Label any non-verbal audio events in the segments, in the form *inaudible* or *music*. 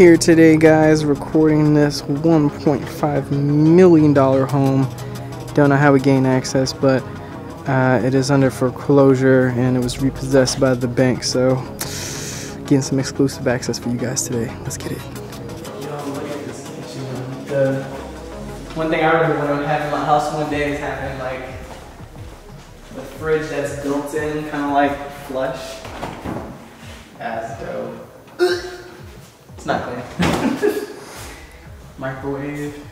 here today, guys, recording this $1.5 million home. Don't know how we gain access, but uh, it is under foreclosure and it was repossessed by the bank, so getting some exclusive access for you guys today. Let's get it. One thing I remember when I was having my house one day is having like the fridge that's built in, kind of like flush. That's dope. It's not clean. Microwave.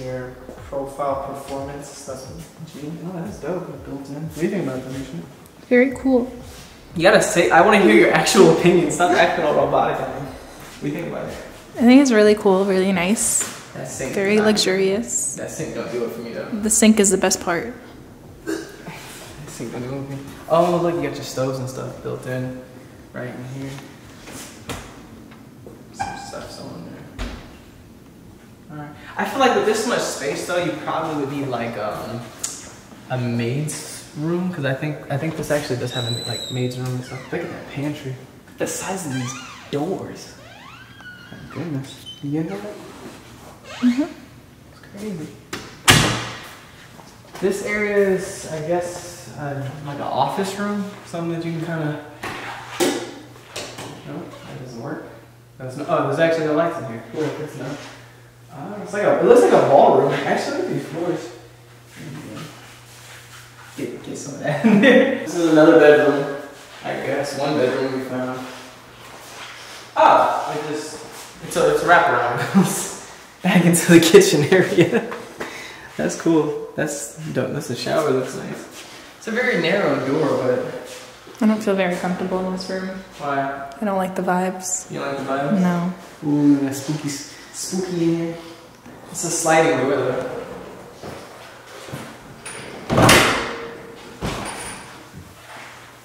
Your profile performance. That's what Oh, that's dope. Built in. What do you think about that, Misha? Very cool. You gotta say. I want to hear your actual opinion. Stop acting all robotic on me. What do you think about it? I think it's really cool, really nice. That sink. Very not- luxurious. That sink don't do it for me though. The sink is the best part. *laughs* That sink don't do it for me. Oh look, you got your stoves and stuff built in, right in here. Some stuff's on there. Alright. I feel like with this much space though, you probably would need like um a maid's room because I think I think this actually does have a like maid's room and stuff. Look at that pantry. The size of these doors. My goodness. You getting that? Mhm. It's crazy. This area is, I guess, uh, like an office room, something that you can kind of. No, that doesn't work. That's no, oh, there's actually no lights in here. Cool, it's not. Uh, it's like a, it looks like a ballroom. Actually, look at these floors. Get, get some of that in there. This is another bedroom. I guess one bedroom we found. Ah, I just it's a it's a wraparound. *laughs* Back into the kitchen area. That's cool. That's dope. That's a shower. Looks nice. It's a very narrow door, but I don't feel very comfortable in this room. why? I don't like the vibes. You don't like the vibes? No. Ooh, that's spooky, spooky in here. It's a sliding door though.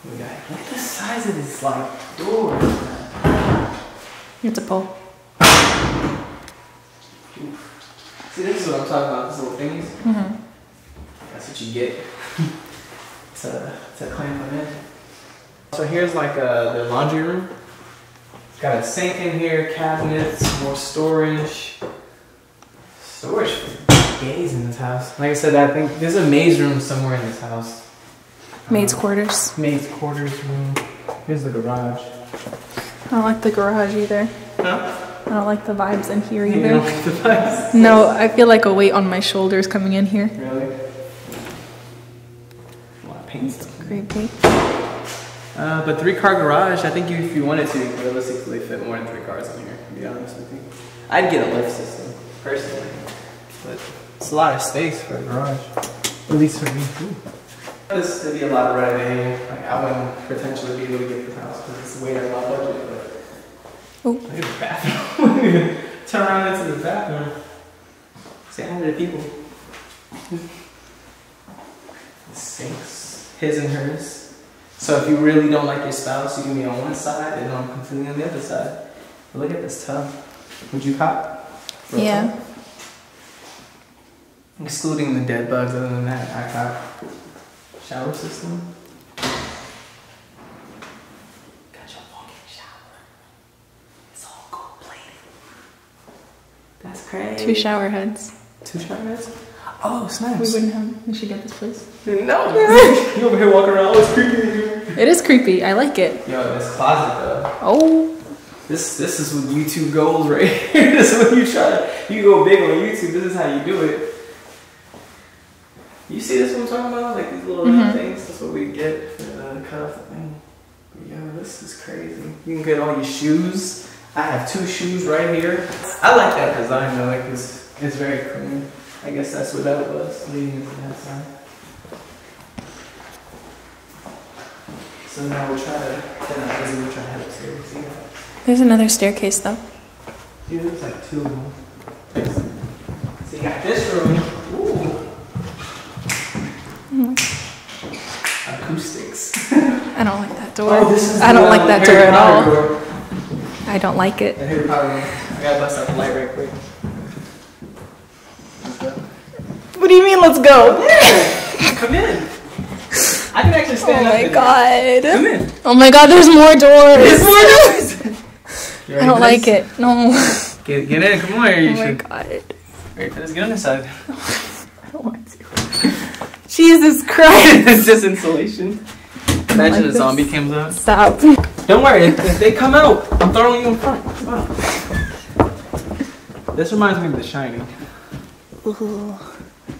We got look at the size of this like door. It's a pull. See, this is what I'm talking about. These little thingies. Mm-hmm. That's what you get. *laughs* to to clamp them in. So here's like uh, the laundry room. It's got a sink in here, cabinets, more storage. Storage for days in this house. Like I said, I think there's a maid's room somewhere in this house. Maid's Uh, quarters. Maid's quarters room. Here's the garage. I don't like the garage either. Huh? I don't like the vibes in here You either. don't like the vibes? No, I feel like a weight on my shoulders coming in here. Really? A lot of paint stuff. Creepy. Uh, but three car garage, I think you, if you wanted to, you could realistically fit more than three cars in here, to be honest with you. I'd get a lift system, personally. But it's a lot of space for a garage. At least for me, too. This would be a lot of renovating. Like, I wouldn't potentially be able to get this house because it's way out of my budget, but. Oh. Look at the bathroom. *laughs* Turn around into the bathroom. Say hi to the people. The sinks, his and hers. So if you really don't like your spouse, you can be on one side and I'm completely on the other side. But look at this tub. Would you cop? Yeah. tub? Excluding the dead bugs, other than that, I cop. Shower system. Got your walk-in shower. It's all gold plated. That's crazy. Two shower heads. Two shower heads? Oh, We wouldn't have. We should get this place. No, *laughs* you over here walking around. Oh, it's creepy in here. It is creepy. I like it. Yo, this closet though. Oh. This this is what YouTube goals right *laughs* here. this is when you try to you go big on YouTube. This is how you do it. You see this what I'm talking about? Like these little round Mhm. things. That's what we get for the cut off the thing. But yo, this is crazy. You can get all your shoes. I have two shoes right here. I like that design though. Like it's it's very clean. I guess that's what that was leading into that side. So now we'll try to then I we'll try to head upstairs. See that? There's another staircase though. Dude, there's like two of them. So you got this room. Ooh. Mm. Acoustics. I don't like that door. Oh, this is I don't the, like uh, that Harry door at Potter all. door. I don't like it. The Harry Potter. I gotta bust out the light right quick. What do you mean? Let's go. Come in. I can actually Oh stand up. my in god. Come in. Oh my god, there's more doors. There's more *laughs* doors. I don't like it. No. Get, get in. Come on here. You Oh my should. god. Ready for this? Get on this side. *laughs* I don't want to. Jesus Christ. *laughs* it's just insulation. Imagine like a zombie comes out. Stop. Don't worry, if, if they come out, I'm throwing you in front. Come on. This reminds me of The Shining.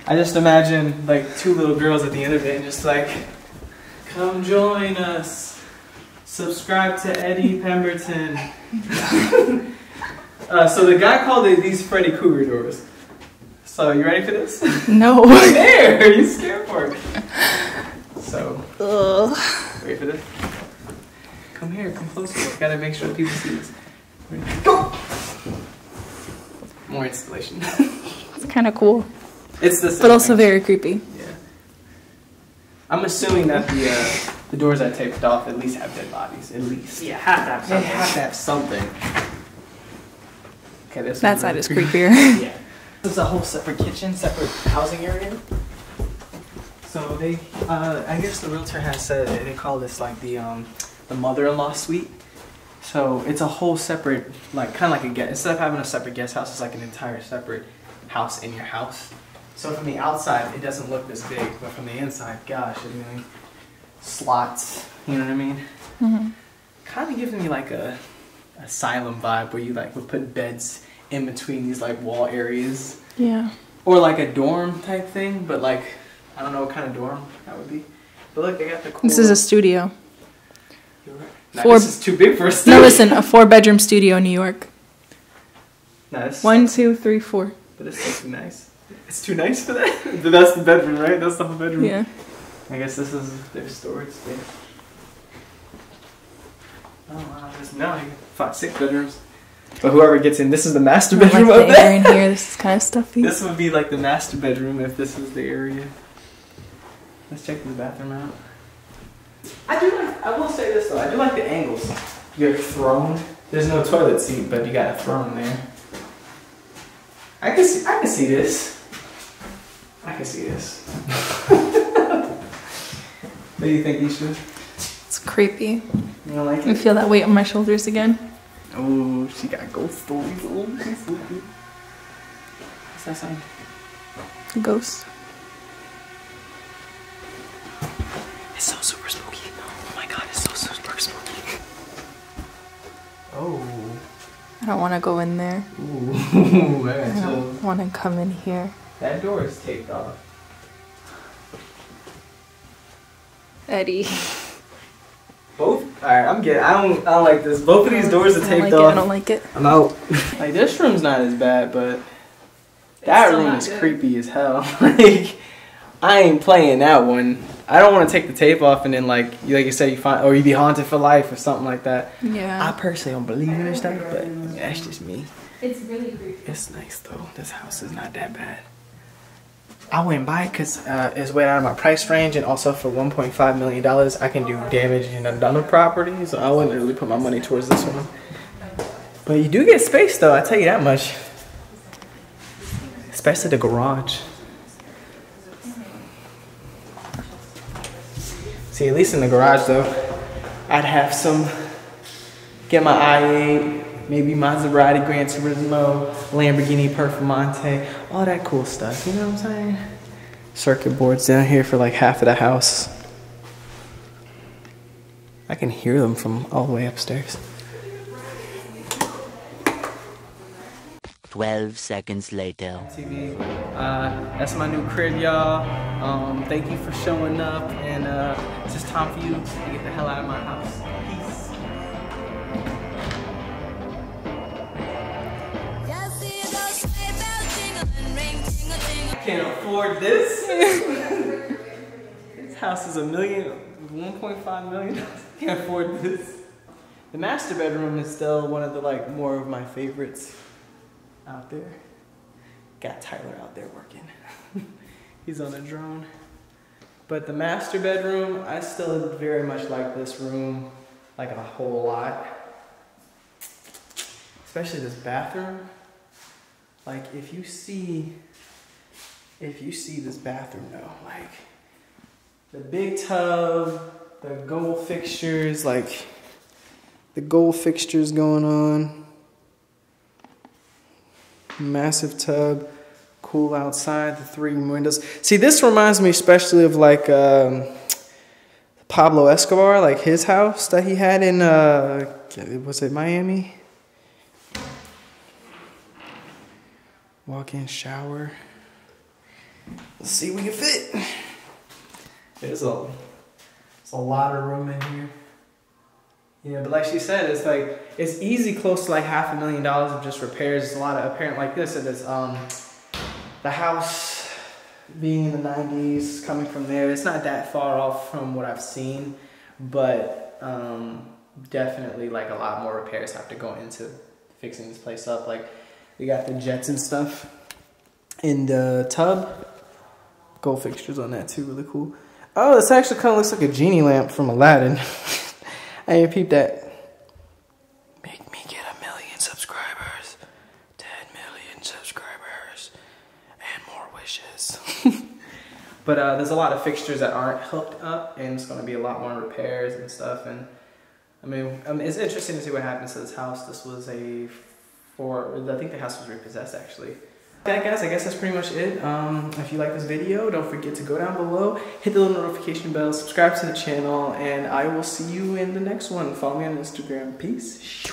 I just imagine like two little girls at the end of it and just like, come join us. Subscribe to Eddie Pemberton. *laughs* uh, so the guy called it these Freddy Krueger doors. So you ready for this? No. *laughs* there, are you scared for it? So, Ugh. ready for this? Come here, come closer. Gotta make sure people see this. Go! More installation. *laughs* It's kind of cool, it's the same but also thing. very creepy. Yeah. I'm assuming that the uh, the doors I taped off at least have dead bodies. At least. Yeah, have to have They something. have to have something. Okay, this That side really is creepier. *laughs* Yeah. This is a whole separate kitchen, separate housing area. So they, uh, I guess the realtor has said they call this like the um, the mother-in-law suite. So it's a whole separate, like kind of like a guest. Instead of having a separate guest house, it's like an entire separate house in your house. So from the outside, it doesn't look this big, but from the inside, gosh, I mean, slots. You know what I mean? hmm kind of gives me like a asylum vibe where you like would put beds in between these like wall areas Yeah. or like a dorm type thing but like i don't know what kind of dorm that would be but look they got the cool This is a studio. Nah, four- this is too big for a studio No, listen, a four bedroom studio in New York. this One, two, three, four. but it's still nice it's too nice for that *laughs* that's the bedroom right that's the whole bedroom Yeah. i guess this is their storage space oh wow there's no you got five six bedrooms but whoever gets in this is the master bedroom like the air in here. This is kind of stuffy. This would be like the master bedroom if this was the area. Let's check the bathroom out. I do like, I will say this though, I do like the angles. Your throne. There's no toilet seat, but you got a throne there. I can see, I can see this. I can see this. *laughs* what do you think, Isha? It's creepy. You don't like I feel that weight on my shoulders again. Oh, she got ghost stories. Oh, she's sleepy. What's that sound? Ghost. It's so super spooky. Oh my god, it's so super spooky. Oh. I don't want to go in there. Ooh. *laughs* I Alright, don't want to come in here. That door is taped off. Eddie. Both? Alright, I'm getting. I don't. I don't like this. Both of these doors are I don't taped like It, I don't like it. I'm out. *laughs* like this room's not as bad, but that room is good. creepy as hell. *laughs* like I ain't playing that one. I don't want to take the tape off and then like you like you said you find or you be haunted for life or something like that. Yeah. I personally don't believe in this stuff, but that's just me. It's really creepy. It's nice though. This house is not that bad. I wouldn't buy it because uh, it's way out of my price range, and also for 1.5 million dollars, I can do damage in another property. So I wouldn't really put my money towards this one. But you do get space though. I tell you that much. Especially the garage. See, at least in the garage though, I'd have some. Get my i8, maybe Maserati Gran Turismo, Lamborghini Performante, all that cool stuff. You know what I'm saying? Circuit boards down here for like half of the house. I can hear them from all the way upstairs. 12 seconds later. TV. Uh, that's my new crib, y'all. Um, thank you for showing up, and uh, it's just time for you to get the hell out of my house. Peace. Can't afford this. *laughs* this house is a million, 1.5 million. I *laughs* can't afford this. The master bedroom is still one of the like more of my favorites out there. Got Tyler out there working. *laughs* He's on a drone. But the master bedroom, I still very much like this room, like a whole lot. Especially this bathroom. Like if you see, if you see this bathroom though, like the big tub, the gold fixtures, like the gold fixtures going on. Massive tub, cool outside, the three windows. See, this reminds me especially of like um, Pablo Escobar, like his house that he had in, uh, was it Miami? Walk in, shower. Let's see if we can fit. There's a, there's a lot of room in here. Yeah, but like she said, it's like it's easy close to like half a million dollars of just repairs. It's a lot of apparent like this. It is um the house being in the '90s, coming from there. It's not that far off from what I've seen, but um definitely like a lot more repairs have to go into fixing this place up. Like we got the jets and stuff in the tub. Gold fixtures on that too, really cool. Oh, this actually kind of looks like a genie lamp from Aladdin. I ain't peeped that. Make me get a million subscribers, 10 million subscribers, and more wishes. *laughs* but uh, there's a lot of fixtures that aren't hooked up, and it's going to be a lot more repairs and stuff. And I mean, I mean, it's interesting to see what happens to this house. This was a four, I think the house was repossessed actually that guys, I guess that's pretty much it. Um, if you like this video, don't forget to go down below, hit the little notification bell, subscribe to the channel, and I will see you in the next one. Follow me on Instagram. Peace.